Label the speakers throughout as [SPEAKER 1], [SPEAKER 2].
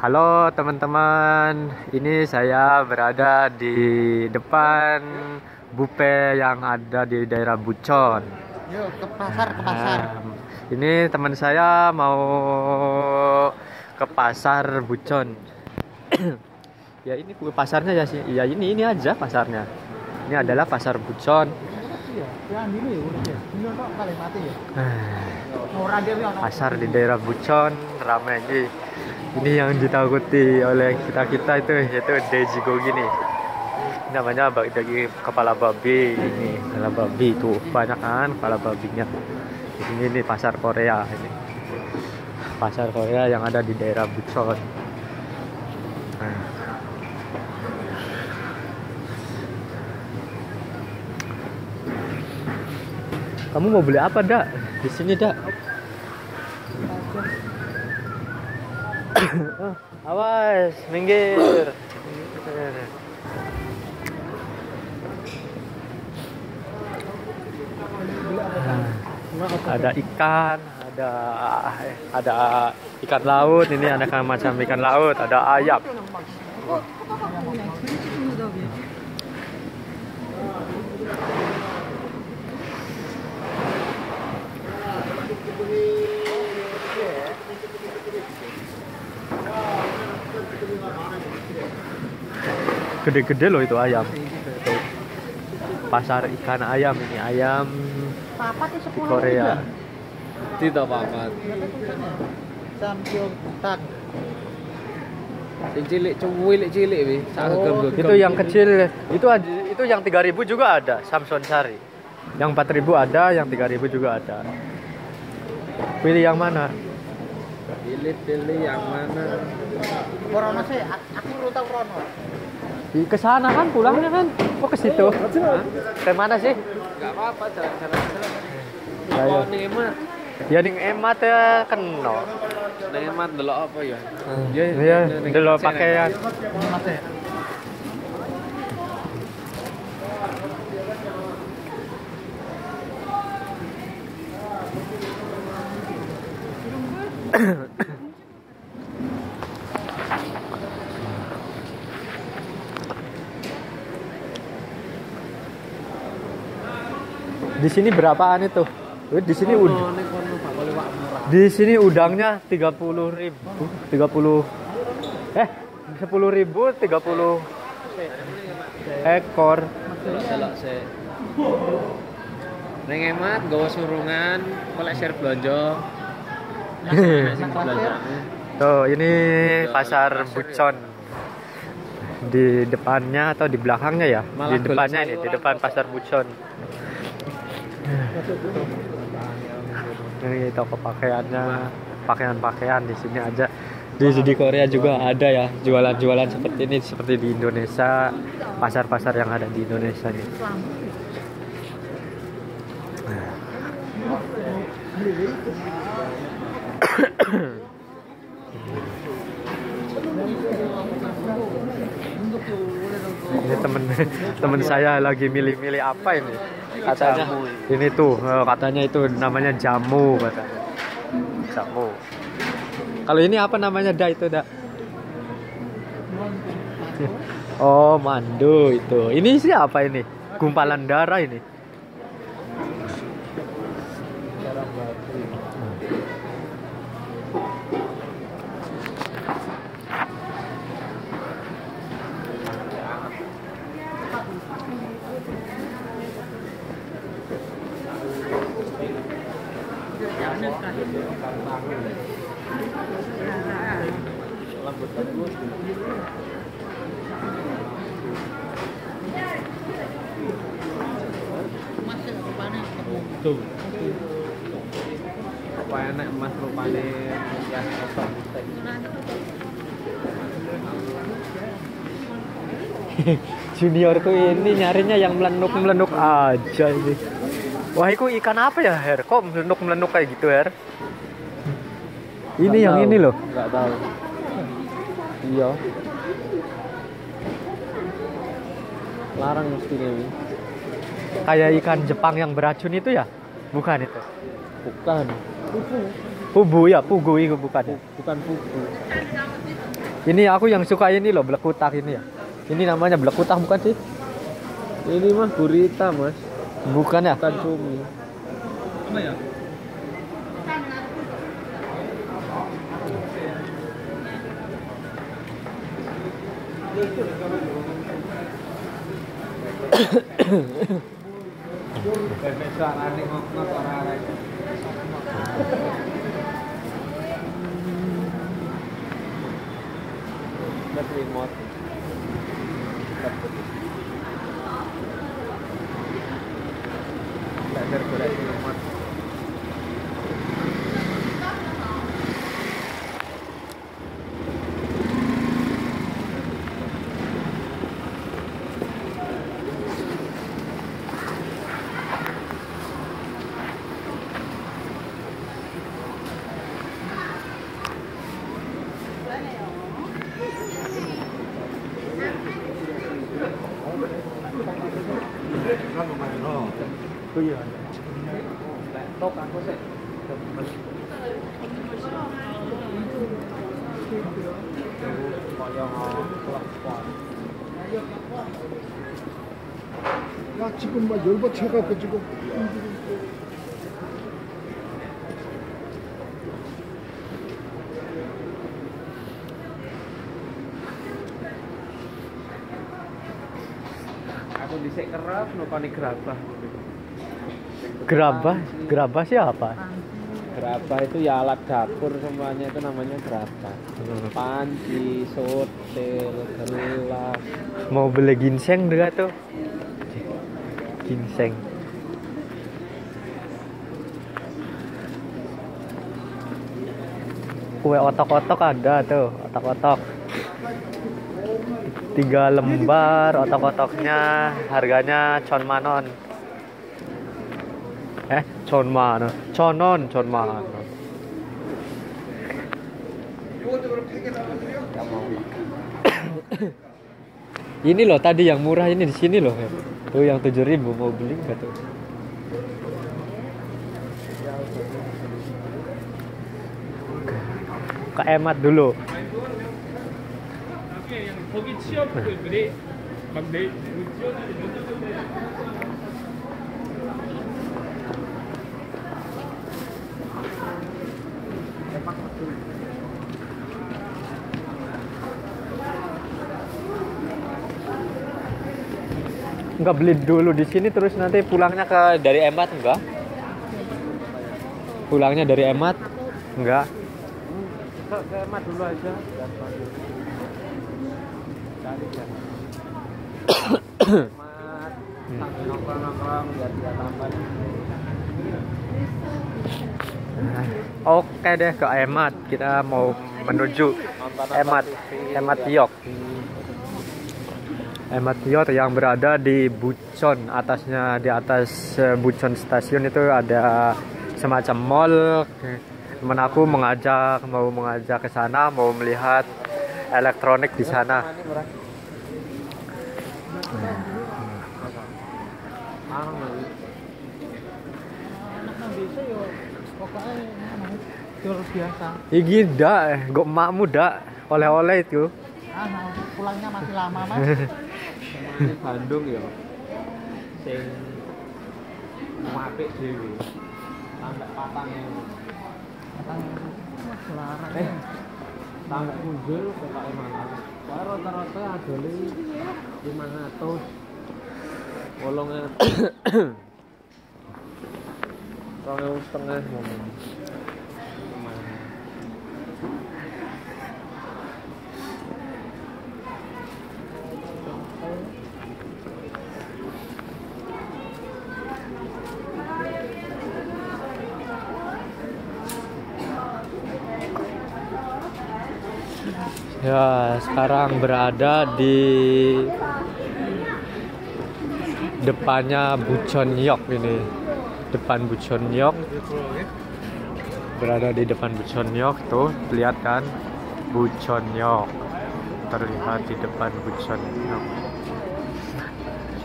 [SPEAKER 1] Halo teman-teman, ini saya berada di depan bupe yang ada di daerah Bucon.
[SPEAKER 2] Yuk ke pasar ke pasar.
[SPEAKER 1] Nah, ini teman saya mau ke pasar Bucon. ya ini pasarnya ya sih, ya ini ini aja pasarnya. Ini adalah pasar Bucon.
[SPEAKER 2] Iya, ya ya. Dhewe ono.
[SPEAKER 1] pasar di daerah Bucon ramai ini. Ini yang ditakuti oleh kita kita itu yaitu Dejigo gini. Ini namanya daging kepala babi ini kepala babi tuh banyak kan kepala babinya. Ini nih pasar Korea ini. Pasar Korea yang ada di daerah. Nah. Kamu mau beli apa, Dak? Di sini, Dak. Awas, minggir. Ada ikan, ada ada ikan laut. Ini aneka macam ikan laut. Ada ayam. Gede-gede loh itu ayam. Pasar ikan ayam ini ayam
[SPEAKER 2] ya
[SPEAKER 1] di
[SPEAKER 2] 10
[SPEAKER 1] Korea.
[SPEAKER 3] Tidak papat.
[SPEAKER 2] Samsung tak.
[SPEAKER 3] Sing cilik cuwilik cilik. Sak
[SPEAKER 2] Oh.
[SPEAKER 1] Itu yang kecil, itu itu yang 3000 juga ada, Samson Sari. Yang 4000 ada, yang 3000 juga ada. Pilih yang mana?
[SPEAKER 3] Pilih-pilih yang mana?
[SPEAKER 2] Corona sih, aku ora tau corona.
[SPEAKER 1] Di ke sana kan pulangnya kan. Kok ke situ? Ke mana sih?
[SPEAKER 3] Enggak apa-apa jalan-jalan jalan.
[SPEAKER 1] Ya, ya.
[SPEAKER 3] Ning emat?
[SPEAKER 1] Ya emat ya kena.
[SPEAKER 3] Ning emat delok apa ya?
[SPEAKER 1] Iya,
[SPEAKER 3] ning-
[SPEAKER 1] dulu
[SPEAKER 3] sini.
[SPEAKER 1] pakaian.
[SPEAKER 2] Mas
[SPEAKER 1] Di sini berapaan itu? Di sini ud
[SPEAKER 3] Oh, murah.
[SPEAKER 1] di sini udangnya 30 ribu 30 eh 10 ribu 30 ekor
[SPEAKER 3] Delok sik. Ning emat gawa surungan, kolek share belanjane.
[SPEAKER 1] Tuh, ini pasar Bucon. Di depannya atau di belakangnya ya?
[SPEAKER 3] Malah
[SPEAKER 1] di depannya ini, di depan pasar Bucon. Ini toko pakaiannya, pakaian-pakaian di sini aja. Di, di Korea juga ada ya jualan-jualan seperti ini seperti di Indonesia, pasar-pasar yang ada di Indonesia nih. Ini temen temen saya lagi milih-milih apa ini? Katanya ini tuh eh, katanya itu namanya jamu katanya. Jamu. Kalau ini apa namanya da itu da? Oh mandu itu. Ini siapa ini? Gumpalan darah ini.
[SPEAKER 2] Ya rupane
[SPEAKER 3] Tuh. Apa enak emas rupane ya kosong.
[SPEAKER 1] Juniorku ini nyarinya yang melenuk-melenuk aja ini. Wah, itu ikan apa ya, Her? Kok melenuk-melenuk kayak gitu, Her? Ini
[SPEAKER 3] Nggak
[SPEAKER 1] yang
[SPEAKER 3] tahu.
[SPEAKER 1] ini loh.
[SPEAKER 3] Enggak tahu. Iya. Larang mesti ini.
[SPEAKER 1] Kayak ikan Jepang yang beracun itu ya? Bukan itu.
[SPEAKER 3] Bukan.
[SPEAKER 1] Pubu ya, pugu itu bukan ya?
[SPEAKER 3] Bukan pupu.
[SPEAKER 1] Ini aku yang suka ini loh, blekutak ini ya. Ini namanya blekutak bukan sih?
[SPEAKER 3] Ini mah gurita mas,
[SPEAKER 1] Bukan ya?
[SPEAKER 3] bukan cumi. remote. Belajar 거기 가자. 똑같은
[SPEAKER 2] 야 지금 막 열받쳐갖고 지금
[SPEAKER 3] Dhisik kerap nukoni gerabah.
[SPEAKER 1] Gerabah, gerabah siapa?
[SPEAKER 3] Gerabah itu ya alat dapur semuanya itu namanya gerabah. Panci, sotel, gelas.
[SPEAKER 1] Mau beli ginseng juga tuh. Ginseng. Kue otok-otok ada tuh, otok-otok. Tiga lembar otok-otoknya harganya con manon. Eh, con manon, conon, con manon. Ini loh tadi yang murah ini di sini loh. Tuh yang 7000 mau beli nggak tuh? Ke emat dulu.
[SPEAKER 4] 거기 취업들이 막내
[SPEAKER 1] Enggak beli dulu di sini terus nanti pulangnya ke dari emat enggak? Pulangnya dari emat? Enggak.
[SPEAKER 3] Ke ke emat dulu aja.
[SPEAKER 1] Oke deh ke emat. Kita mau menuju emat emat Yok. Emat Yok yang berada di Bucon atasnya di atas eh, Bucon stasiun itu ada semacam mall temen aku mengajak mau mengajak ke sana mau melihat elektronik di sana
[SPEAKER 3] Ah, nggak.
[SPEAKER 2] anak nang desa yo pokoknya tur biasa
[SPEAKER 1] Iki dak, eh, gak dak oleh-oleh itu.
[SPEAKER 2] ah nah, pulangnya masih lama mas
[SPEAKER 3] Bandung ya. Sing apik dhewe. Sampai patang yang
[SPEAKER 2] mas larang
[SPEAKER 3] Eh, tangga muncul ke Pak Emang. Saya rata-rata ada 500. Wolongnya. Tangga setengah mungkin.
[SPEAKER 1] Ya, sekarang berada di depannya Bucon Yok ini. Depan Bucon Yok. Berada di depan Bucon Yok tuh, lihat kan? Bucon Yok. Terlihat di depan Bucon Yok.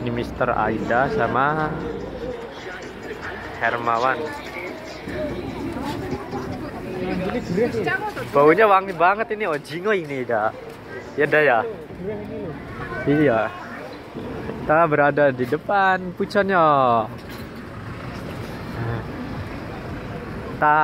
[SPEAKER 1] Ini Mr. Aida sama Hermawan. Baunya wangi banget ini ojingo ini dah. Ya dah ya. Iya. Kita berada di depan puconnya. Ta